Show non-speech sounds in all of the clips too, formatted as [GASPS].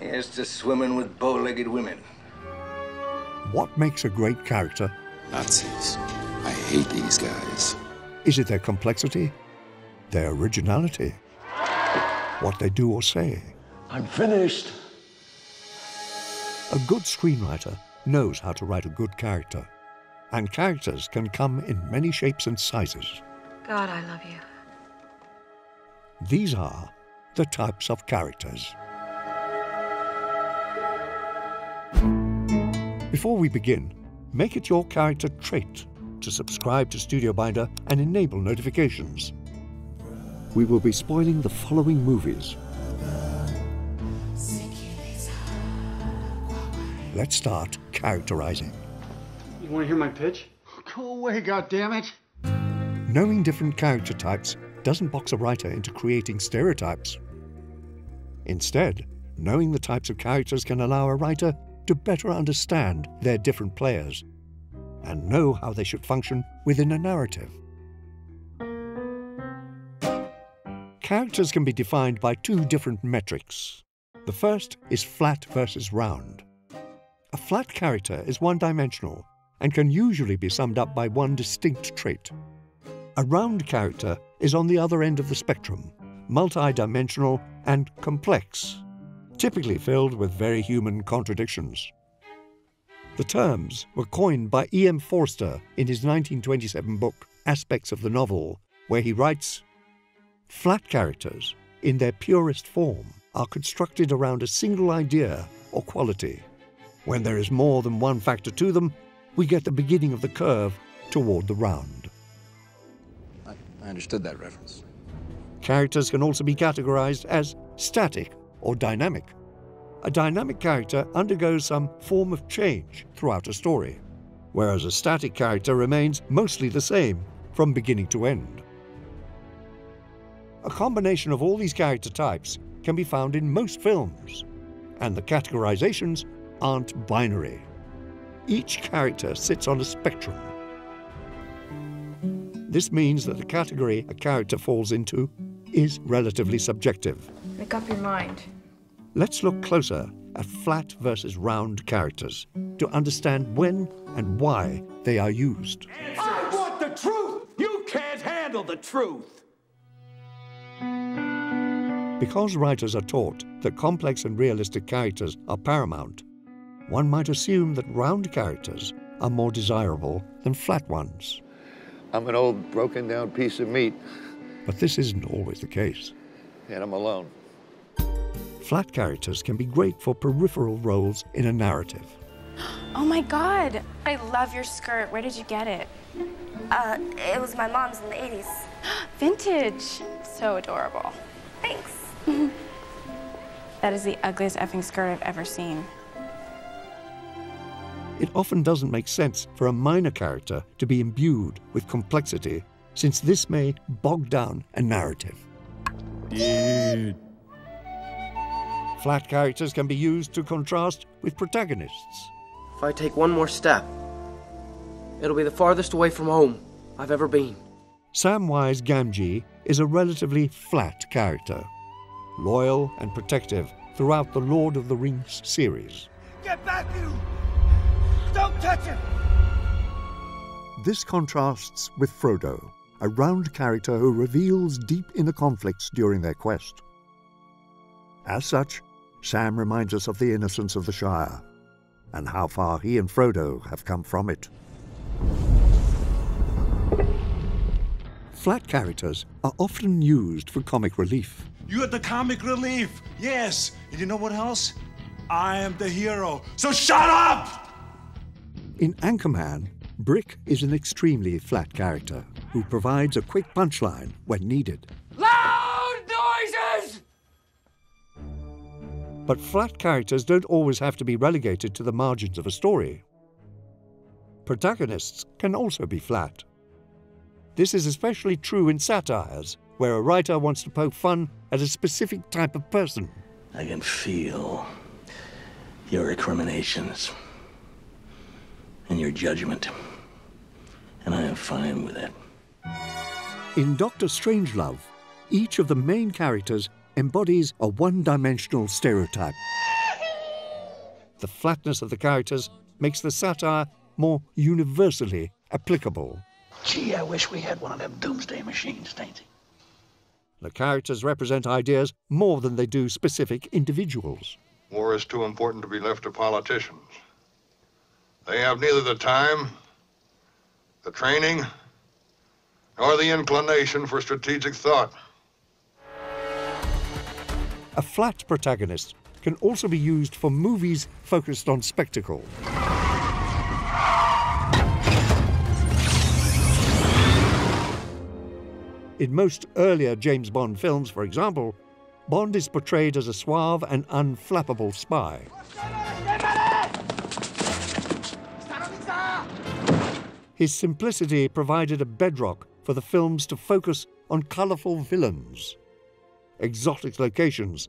Here's to swimming with bow-legged women. What makes a great character? Nazis. I hate these guys. Is it their complexity? Their originality? What they do or say? I'm finished. A good screenwriter knows how to write a good character. And characters can come in many shapes and sizes. God, I love you. These are the types of characters. Before we begin, make it your character trait to subscribe to StudioBinder and enable notifications. We will be spoiling the following movies. Let's start characterizing. You want to hear my pitch? Go away, goddammit! Knowing different character types doesn't box a writer into creating stereotypes. Instead, knowing the types of characters can allow a writer to better understand their different players and know how they should function within a narrative. Characters can be defined by two different metrics. The first is flat versus round. A flat character is one-dimensional and can usually be summed up by one distinct trait. A round character is on the other end of the spectrum, multi-dimensional and complex, typically filled with very human contradictions. The terms were coined by E.M. Forster in his 1927 book Aspects of the Novel, where he writes, Flat characters, in their purest form, are constructed around a single idea or quality. When there is more than one factor to them, we get the beginning of the curve toward the round. I, I understood that reference. Characters can also be categorized as static or dynamic. A dynamic character undergoes some form of change throughout a story, whereas a static character remains mostly the same from beginning to end. A combination of all these character types can be found in most films, and the categorizations aren't binary. Each character sits on a spectrum. This means that the category a character falls into is relatively subjective. Make up your mind. Let's look closer at flat versus round characters to understand when and why they are used. I want the truth! You can't handle the truth! Because writers are taught that complex and realistic characters are paramount, one might assume that round characters are more desirable than flat ones. I'm an old broken down piece of meat, But this isn't always the case. and I'm alone. Flat characters can be great for peripheral roles in a narrative. Oh my god, I love your skirt. Where did you get it? Uh, it was my mom's in the 80s. [GASPS] Vintage. So adorable. Thanks. [LAUGHS] That is the ugliest effing skirt I've ever seen. It often doesn't make sense for a minor character to be imbued with complexity, since this may bog down a narrative. Flat characters can be used to contrast with protagonists. If I take one more step, it'll be the farthest away from home I've ever been. Samwise Gamgee is a relatively flat character, loyal and protective throughout the Lord of the Rings series. Get back, you! Don't touch him! This contrasts with Frodo, a round character who reveals deep inner conflicts during their quest. As such, Sam reminds us of the innocence of the Shire and how far he and Frodo have come from it. Flat characters are often used for comic relief. You're the comic relief. Yes. And you know what else? I am the hero. So shut up! In Anchorman, Brick is an extremely flat character who provides a quick punchline when needed. But flat characters don't always have to be relegated to the margins of a story. Protagonists can also be flat. This is especially true in satires, where a writer wants to poke fun at a specific type of person. I can feel your recriminations and your judgment, and I am fine with it. In Doctor Strangelove, each of the main characters embodies a one dimensional stereotype. The flatness of the characters makes the satire more universally applicable. Gee, I wish we had one of them doomsday machines, Dainty. The characters represent ideas more than they do specific individuals. War is too important to be left to politicians. They have neither the time, the training, nor the inclination for strategic thought. A flat protagonist can also be used for movies focused on spectacle. In most earlier James Bond films, for example, Bond is portrayed as a suave and unflappable spy. His simplicity provided a bedrock for the films to focus on colourful villains, exotic locations,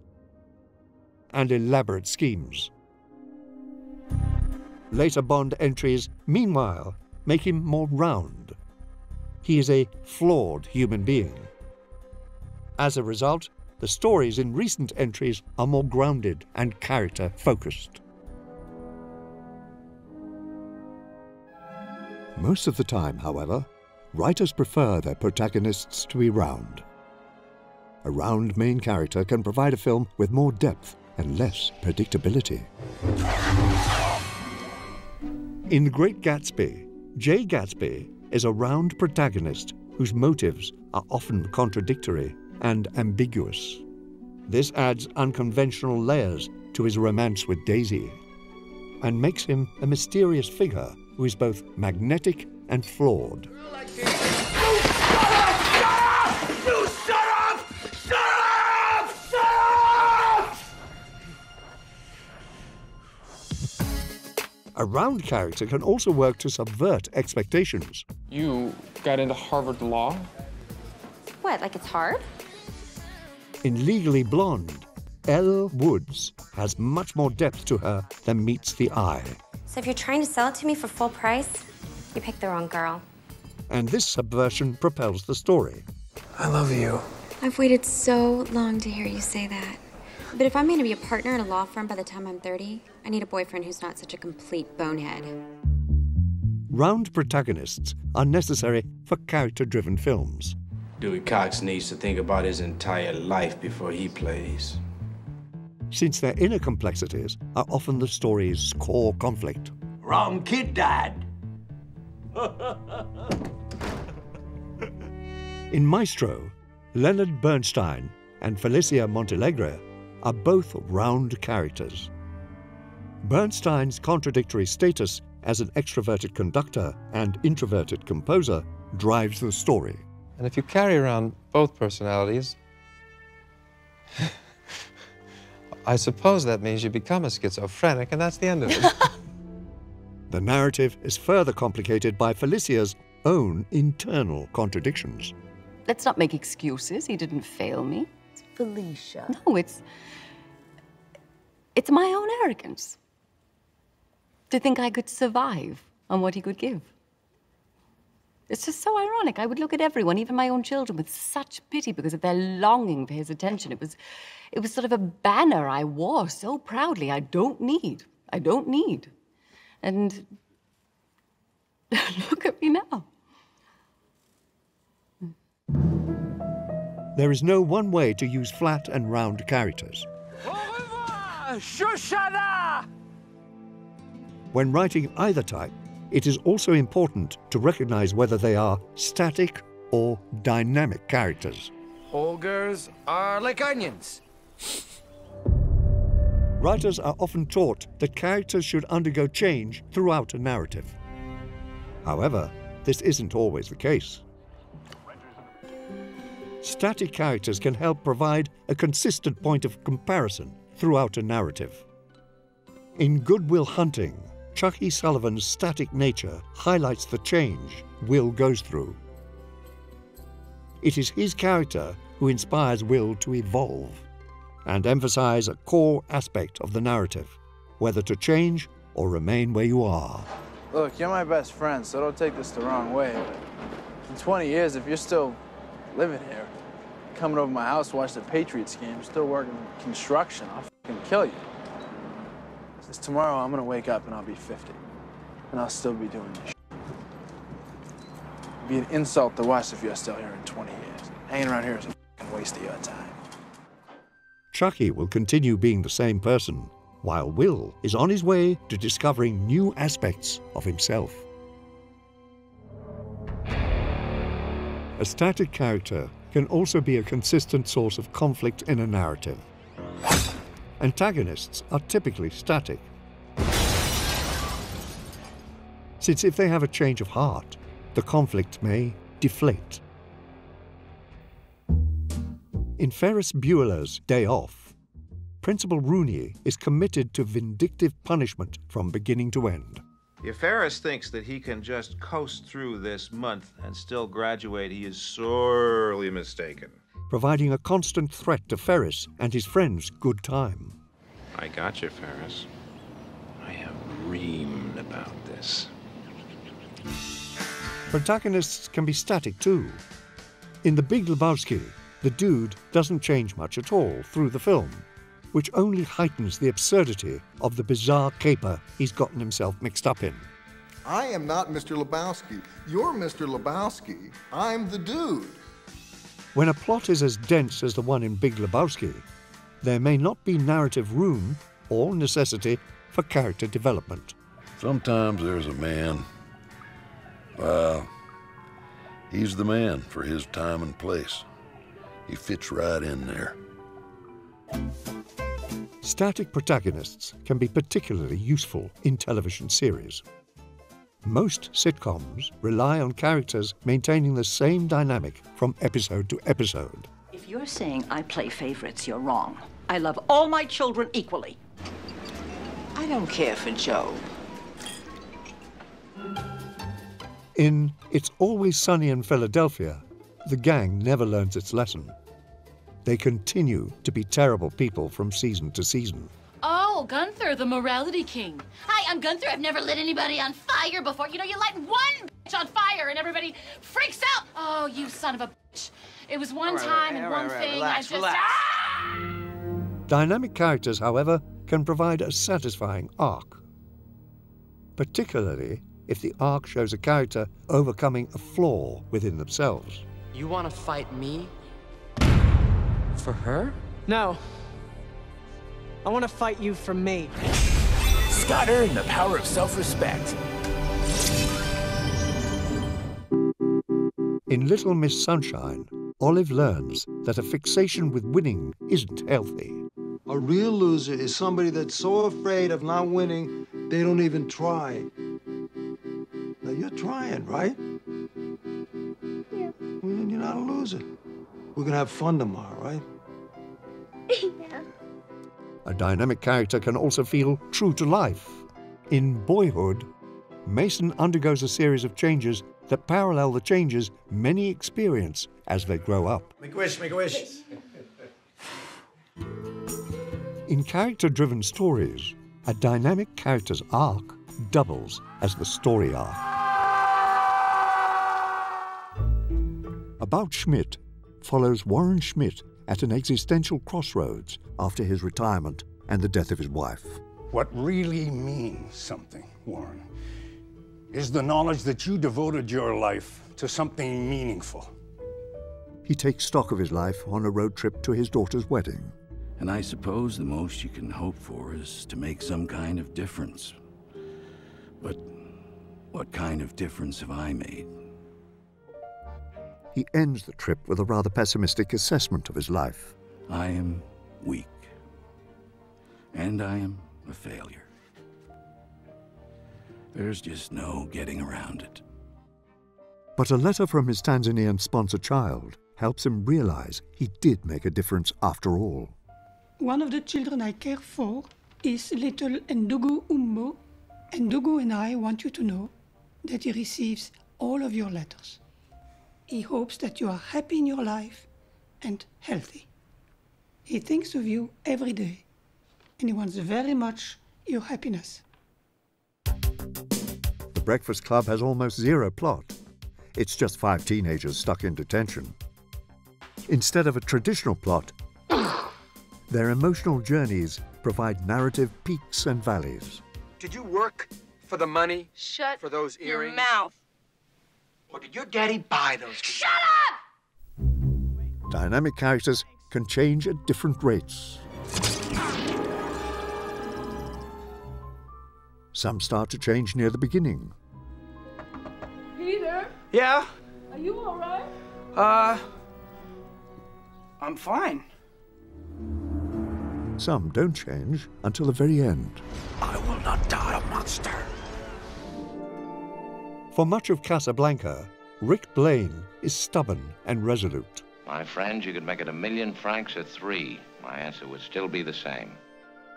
and elaborate schemes. Later Bond entries, meanwhile, make him more round. He is a flawed human being. As a result, the stories in recent entries are more grounded and character focused. Most of the time, however, writers prefer their protagonists to be round. A round main character can provide a film with more depth and less predictability. In Great Gatsby, Jay Gatsby is a round protagonist whose motives are often contradictory and ambiguous. This adds unconventional layers to his romance with Daisy and makes him a mysterious figure who is both magnetic and flawed. A round character can also work to subvert expectations. You got into Harvard Law? What, like it's hard? In Legally Blonde, Elle Woods has much more depth to her than meets the eye. So if you're trying to sell it to me for full price, you picked the wrong girl. And this subversion propels the story. I love you. I've waited so long to hear you say that. But if I'm going to be a partner in a law firm by the time I'm 30, I need a boyfriend who's not such a complete bonehead. Round protagonists are necessary for character driven films. Dewey Cox needs to think about his entire life before he plays. Since their inner complexities are often the story's core conflict. Wrong kid died. In Maestro, Leonard Bernstein and Felicia Montealegre are both round characters. Bernstein's contradictory status as an extroverted conductor and introverted composer drives the story. And if you carry around both personalities, [LAUGHS] I suppose that means you become a schizophrenic, and that's the end of it. [LAUGHS] the narrative is further complicated by Felicia's own internal contradictions. Let's not make excuses. He didn't fail me. Felicia. No, it's. It's my own arrogance. To think I could survive on what he could give. It's just so ironic. I would look at everyone, even my own children, with such pity because of their longing for his attention. It was, it was sort of a banner I wore so proudly. I don't need. I don't need. And [LAUGHS] look at me now. There is no one way to use flat and round characters. When writing either type, it is also important to recognize whether they are static or dynamic characters. Ogres are like onions. Writers are often taught that characters should undergo change throughout a narrative. However, this isn't always the case. Static characters can help provide a consistent point of comparison throughout a narrative. In Good Will Hunting, Chuckie Sullivan's static nature highlights the change Will goes through. It is his character who inspires Will to evolve and emphasize a core aspect of the narrative, whether to change or remain where you are. Look, you're my best friend, so don't take this the wrong way. In 20 years, if you're still living here, coming over my house to watch the Patriots game, still working construction, I'll fucking kill you. is tomorrow I'm gonna wake up and I'll be 50. And I'll still be doing this. It'd be an insult to us if you're still here in 20 years. Hanging around here is a waste of your time. Chuckie will continue being the same person, while Will is on his way to discovering new aspects of himself. A static character can also be a consistent source of conflict in a narrative. Antagonists are typically static, since if they have a change of heart, the conflict may deflate. In Ferris Bueller's Day Off, Principal Rooney is committed to vindictive punishment from beginning to end. If Ferris thinks that he can just coast through this month and still graduate, he is sorely mistaken. providing a constant threat to Ferris and his friends' good time. I got you, Ferris. I have dreamed about this. Protagonists can be static too. In The Big Lebowski, the dude doesn't change much at all through the film, which only heightens the absurdity of the bizarre caper he's gotten himself mixed up in. I am not Mr. Lebowski. You're Mr. Lebowski. I'm the dude. When a plot is as dense as the one in Big Lebowski, there may not be narrative room or necessity for character development. Sometimes there's a man. Well, he's the man for his time and place. He fits right in there. Static protagonists can be particularly useful in television series. Most sitcoms rely on characters maintaining the same dynamic from episode to episode. If you're saying I play favorites, you're wrong. I love all my children equally. I don't care for Joe. In It's Always Sunny in Philadelphia, the gang never learns its lesson. They continue to be terrible people from season to season. Oh, Gunther, the morality king. Hi, I'm Gunther. I've never lit anybody on fire before. You know, you light one bitch on fire and everybody freaks out. Oh, you son of a bitch. It was one All right, time all and right, one all right, thing. relax, I just. relax. Ah! Dynamic characters, however, can provide a satisfying arc. Particularly if the arc shows a character overcoming a flaw within themselves. You want to fight me? For her? No. I want to fight you for me. Scudder and the power of self-respect. In Little Miss Sunshine, Olive learns that a fixation with winning isn't healthy. A real loser is somebody that's so afraid of not winning, they don't even try. Now, you're trying, right? We're gonna have fun tomorrow, right? yeah. [LAUGHS] A dynamic character can also feel true to life. In Boyhood, Mason undergoes a series of changes that parallel the changes many experience as they grow up. Make a wish, make a wish. [LAUGHS] In character driven stories, a dynamic character's arc doubles as the story arc. About Schmidt follows Warren Schmidt at an existential crossroads after his retirement and the death of his wife. What really means something, Warren, is the knowledge that you devoted your life to something meaningful. He takes stock of his life on a road trip to his daughter's wedding. And I suppose the most you can hope for is to make some kind of difference. But what kind of difference have I made? He ends the trip with a rather pessimistic assessment of his life. I am weak. And I am a failure. There's just no getting around it. But a letter from his Tanzanian sponsor child helps him realize he did make a difference after all. One of the children I care for is little Ndugu Umbo. Ndugu and I want you to know that he receives all of your letters. He hopes that you are happy in your life and healthy. He thinks of you every day, and he wants very much your happiness. The Breakfast Club has almost zero plot. It's just five teenagers stuck in detention. Instead of a traditional plot, [COUGHS] their emotional journeys provide narrative peaks and valleys. Did you work for the money? Shut for those your mouth. Or did your daddy buy those? Shut up! Dynamic characters can change at different rates. Some start to change near the beginning. Peter, Yeah. are you all right? Uh. I'm fine. Some don't change until the very end. I will not die a monster. For much of Casablanca, Rick Blaine is stubborn and resolute. My friend, you could make it a million francs or three. My answer would still be the same.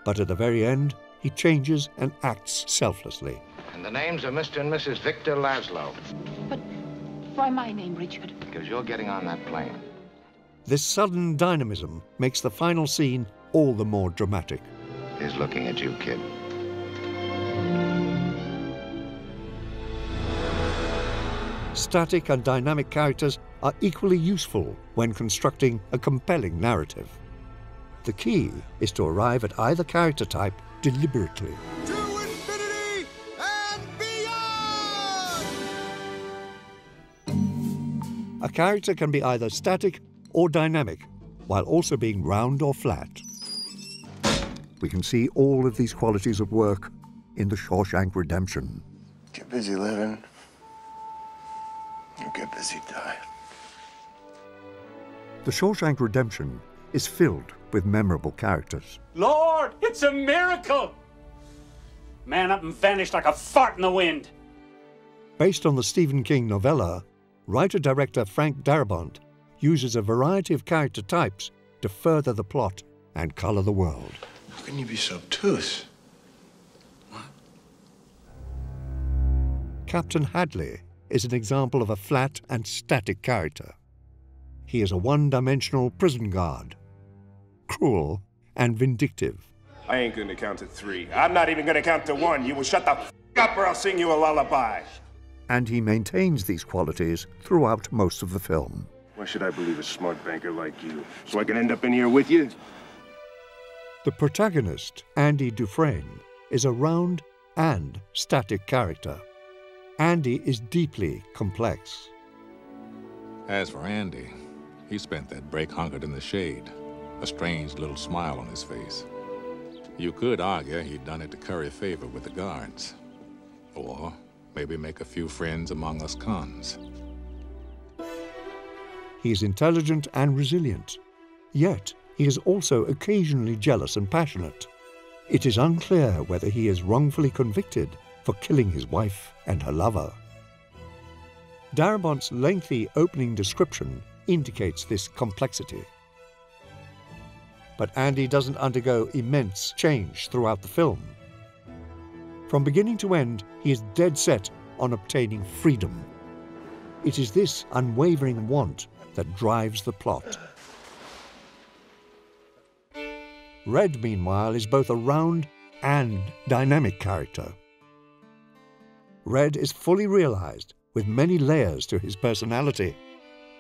But at the very end, he changes and acts selflessly. And the names are Mr. and Mrs. Victor Laszlo, But Why my name, Richard? because you're getting on that plane. This sudden dynamism makes the final scene all the more dramatic. He's looking at you, kid. Static and dynamic characters are equally useful when constructing a compelling narrative. The key is to arrive at either character type deliberately. To infinity and beyond! A character can be either static or dynamic, while also being round or flat. We can see all of these qualities at work in The Shawshank Redemption. Get busy living. You get busy dying. The Shawshank Redemption is filled with memorable characters. Lord, it's a miracle! Man up and vanished like a fart in the wind. Based on the Stephen King novella, writer-director Frank Darabont uses a variety of character types to further the plot and color the world. How can you be so obtuse? Captain Hadley is an example of a flat and static character. He is a one-dimensional prison guard, cruel and vindictive. I ain't gonna count to three. I'm not even gonna count to one. You will shut the f up or I'll sing you a lullaby. and he maintains these qualities throughout most of the film. Why should I believe a smart banker like you? So I can end up in here with you? The protagonist, Andy Dufresne, is a round and static character. Andy is deeply complex. As for Andy, he spent that break hunkered in the shade, a strange little smile on his face. You could argue he'd done it to curry favor with the guards. Or maybe make a few friends among us cons. He is intelligent and resilient, yet he is also occasionally jealous and passionate. It is unclear whether he is wrongfully convicted for killing his wife and her lover. Darabont's lengthy opening description indicates this complexity. But Andy doesn't undergo immense change throughout the film. From beginning to end, he is dead set on obtaining freedom. It is this unwavering want that drives the plot. Red, meanwhile, is both a round and dynamic character. Red is fully realized with many layers to his personality,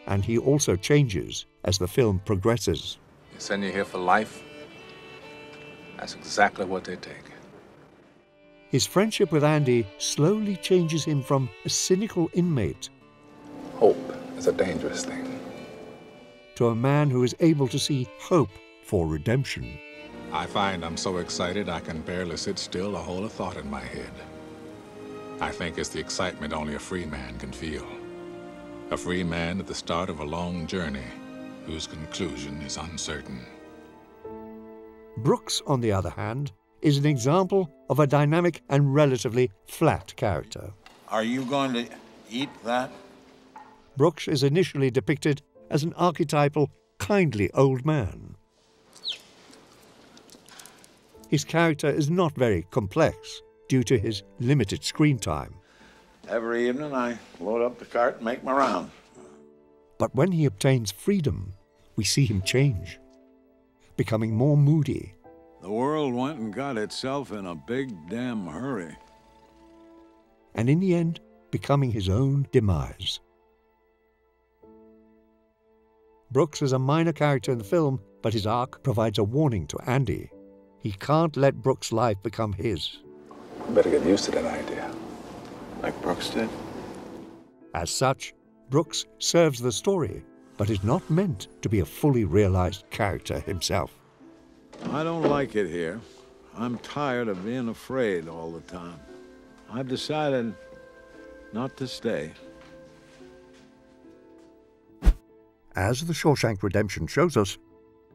and he also changes as the film progresses. They send you here for life? That's exactly what they take. His friendship with Andy slowly changes him from a cynical inmate Hope is a dangerous thing. to a man who is able to see hope for redemption. I find I'm so excited I can barely sit still a thought in my head. I think it's the excitement only a free man can feel. A free man at the start of a long journey whose conclusion is uncertain. Brooks, on the other hand, is an example of a dynamic and relatively flat character. Are you going to eat that? Brooks is initially depicted as an archetypal, kindly old man. His character is not very complex due to his limited screen time. Every evening I load up the cart and make my round. But when he obtains freedom, we see him change, becoming more moody, The world went and got itself in a big damn hurry. and in the end, becoming his own demise. Brooks is a minor character in the film, but his arc provides a warning to Andy. he can't let Brooks' life become his. Better get used to that idea. Like Brooks did. As such, Brooks serves the story, but is not meant to be a fully realized character himself. I don't like it here. I'm tired of being afraid all the time. I've decided not to stay. As The Shawshank Redemption shows us,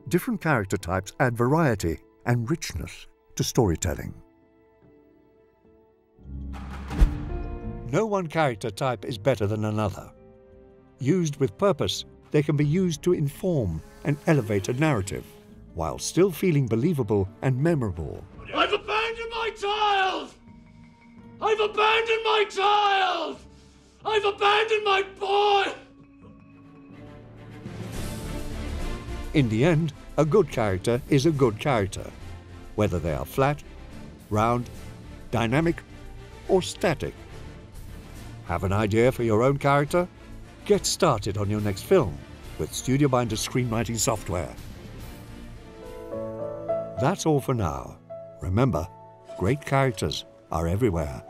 different character types add variety and richness to storytelling. No one character type is better than another. Used with purpose, they can be used to inform and elevate a narrative, while still feeling believable and memorable. I've abandoned my child! I've abandoned my child! I've abandoned my boy! In the end, a good character is a good character, whether they are flat, round, dynamic, or static. Have an idea for your own character? Get started on your next film with StudioBinder screenwriting software. That's all for now. Remember, great characters are everywhere.